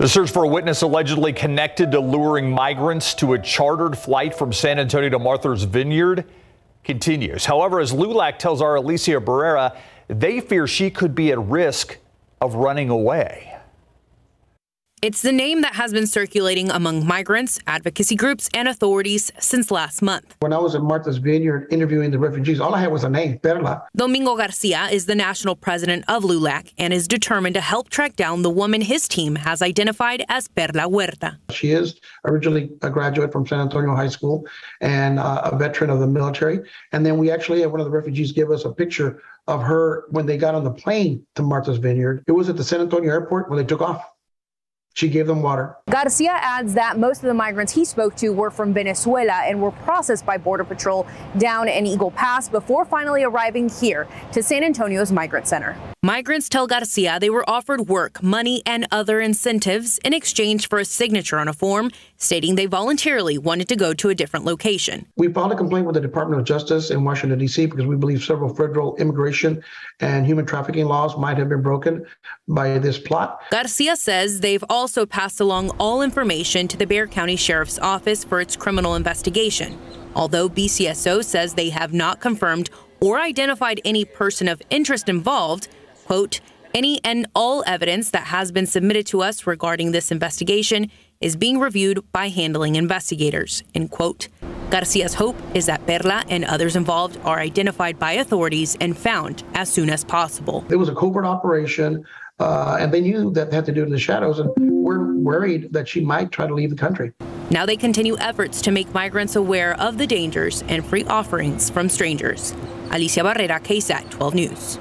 The search for a witness allegedly connected to luring migrants to a chartered flight from San Antonio to Martha's Vineyard continues. However, as LULAC tells our Alicia Barrera, they fear she could be at risk of running away. It's the name that has been circulating among migrants, advocacy groups, and authorities since last month. When I was at Martha's Vineyard interviewing the refugees, all I had was a name, Perla. Domingo Garcia is the national president of LULAC and is determined to help track down the woman his team has identified as Perla Huerta. She is originally a graduate from San Antonio High School and uh, a veteran of the military. And then we actually had one of the refugees give us a picture of her when they got on the plane to Martha's Vineyard. It was at the San Antonio airport when they took off. She gave them water. Garcia adds that most of the migrants he spoke to were from Venezuela and were processed by Border Patrol down in Eagle Pass before finally arriving here to San Antonio's Migrant Center. Migrants tell Garcia they were offered work, money, and other incentives in exchange for a signature on a form stating they voluntarily wanted to go to a different location. We filed a complaint with the Department of Justice in Washington, D.C., because we believe several federal immigration and human trafficking laws might have been broken by this plot. Garcia says they've also passed along all information to the Bexar County Sheriff's Office for its criminal investigation. Although BCSO says they have not confirmed or identified any person of interest involved, quote, any and all evidence that has been submitted to us regarding this investigation is being reviewed by handling investigators, end quote. Garcia's hope is that Perla and others involved are identified by authorities and found as soon as possible. It was a covert operation, uh, and they knew that they had to do it in the shadows, and we're worried that she might try to leave the country. Now they continue efforts to make migrants aware of the dangers and free offerings from strangers. Alicia Barrera, KSAT 12 News.